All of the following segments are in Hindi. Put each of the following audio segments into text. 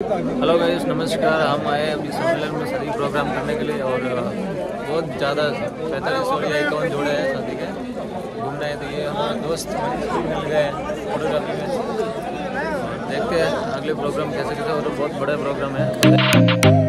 हेलो गाइस नमस्कार। हम आए अभी सम्मेलन में सभी प्रोग्राम करने के लिए और बहुत ज़्यादा पैंतालीस सौ या इक्यावन जोड़े हैं शादी के। घूम रहे थे, ये हमारे दोस्त मिल गए फोटोग्राफी में। देखते हैं अगले प्रोग्राम कैसे कैसे और बहुत बड़े प्रोग्राम है।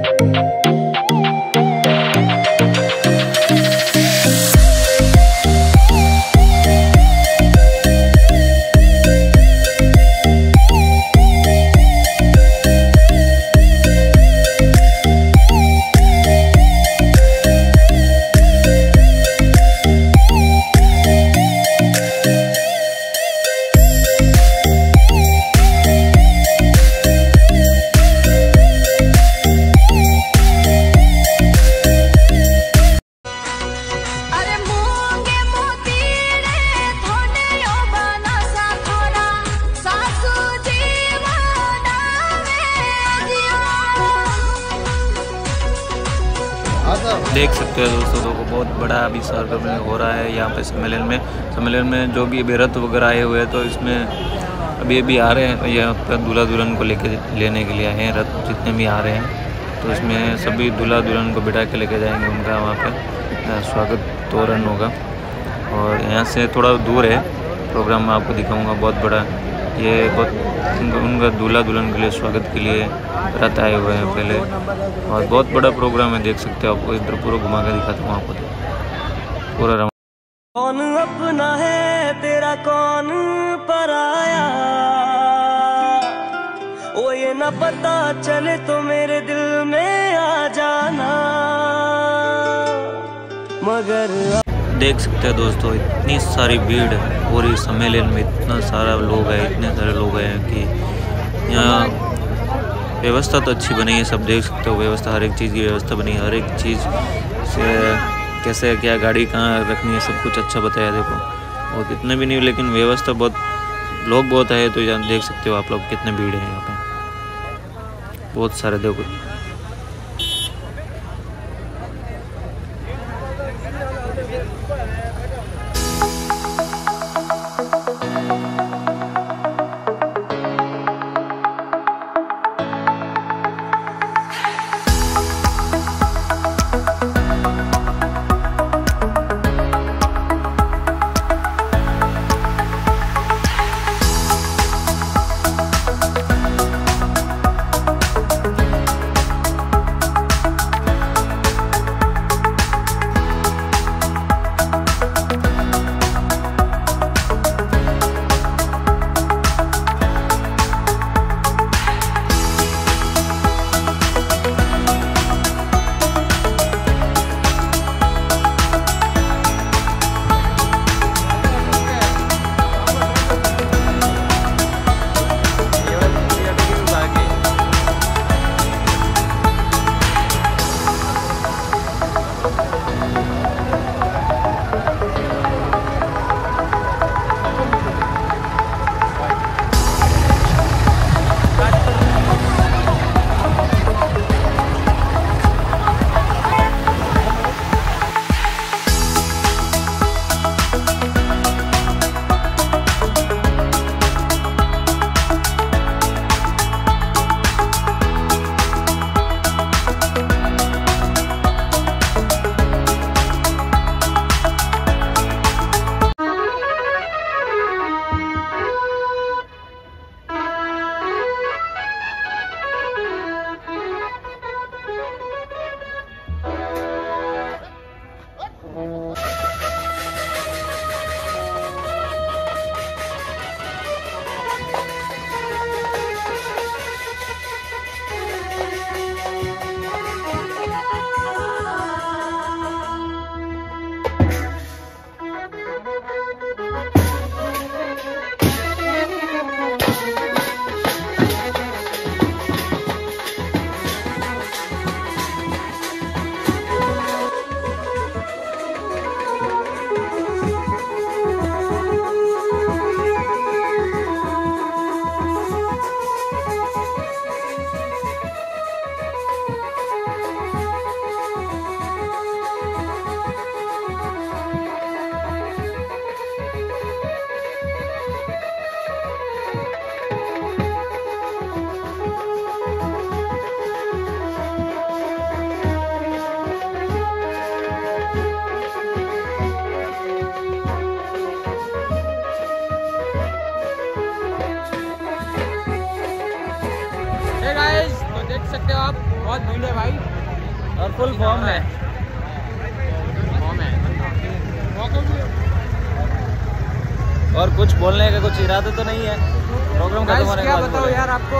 देख सकते हो दोस्तों तो बहुत बड़ा अभी सरगम हो रहा है यहाँ पे सम्मेलन में। सम्मेलन में जो भी अभी रथ वगैरह आए हुए हैं तो इसमें अभी अभी आ रहे हैं, यहाँ पर दूल्हा दुल्हन को लेके लेने के लिए आए हैं, रथ जितने भी आ रहे हैं तो इसमें सभी दूल्हा दुल्हन को बिठा के लेके जाएँगे उनका वहाँ पर स्वागत तोरण होगा। और यहाँ से थोड़ा दूर है, प्रोग्राम मैं आपको दिखाऊँगा, बहुत बड़ा ये बहुत उनका दूल्हा दुल्हन के लिए स्वागत के लिए रथ आए हुए हैं पहले। और बहुत बड़ा प्रोग्राम है, देख सकते हो आपको इधर पूरा घुमा के दिखाता हूँ आपको तो। पूरा कौन अपना है, तेरा कौन पराया? ओ ये न पता चले तो मेरे दिल में आ जाना। मगर देख सकते हैं दोस्तों, इतनी सारी भीड़ और इस सम्मेलन में इतना सारा लोग हैं, इतने सारे लोग हैं कि यहाँ व्यवस्था तो अच्छी बनी है, सब देख सकते हो, व्यवस्था, हर एक चीज़ की व्यवस्था बनी है, हर एक चीज़, से कैसे, क्या गाड़ी कहाँ रखनी है, सब कुछ अच्छा बताया, देखो। और कितने भी नहीं, लेकिन व्यवस्था बहुत, लोग बहुत आए तो यहाँ देख सकते हो आप लोग कितने भीड़ है यहाँ पे। बहुत सारे, देखो। बहुत भीड़ है भाई। और फुल फॉर्म है। फॉर्म है और कुछ बोलने का कुछ इरादा तो नहीं है। प्रोग्राम खत्म गाइस होने के क्या बताओ। यार आपको?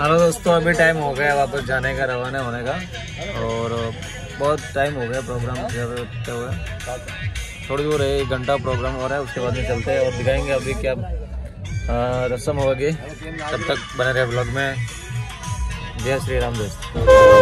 हेलो दोस्तों, अभी टाइम हो गया वापस जाने का, रवाना होने का। और बहुत टाइम हो गया प्रोग्राम करते हुए। थोड़ी दूर है, एक घंटा प्रोग्राम हो रहा है, उसके बाद में चलते हैं और दिखाएँगे अभी क्या रस्म होगी, तब तक बने रहे ब्लॉग में। जय श्री राम दोस्त।